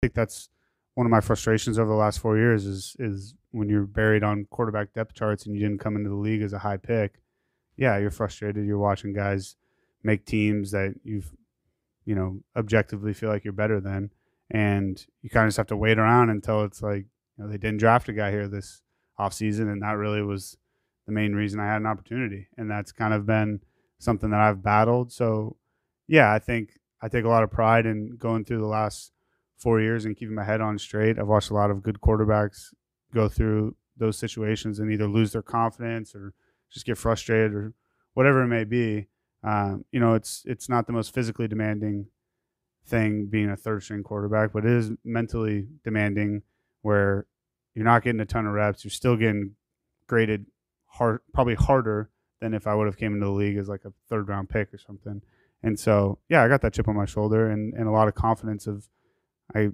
think that's one of my frustrations over the last four years is is when you're buried on quarterback depth charts and you didn't come into the league as a high pick. Yeah, you're frustrated. You're watching guys make teams that you've you know objectively feel like you're better than, and you kind of just have to wait around until it's like you know they didn't draft a guy here this offseason, and that really was the main reason I had an opportunity, and that's kind of been something that I've battled. So yeah, I think I take a lot of pride in going through the last four years and keeping my head on straight. I've watched a lot of good quarterbacks go through those situations and either lose their confidence or just get frustrated or whatever it may be. Um, you know, it's it's not the most physically demanding thing being a third string quarterback, but it is mentally demanding where you're not getting a ton of reps. You're still getting graded hard, probably harder than if I would have came into the league as like a third round pick or something. And so, yeah, I got that chip on my shoulder and, and a lot of confidence of I